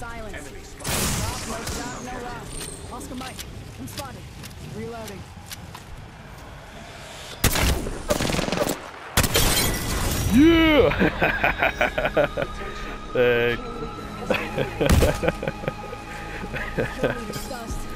silence. Stop, no shot, no rock. Oscar Mike, I'm spotted. Reloading. Yeah! Thanks.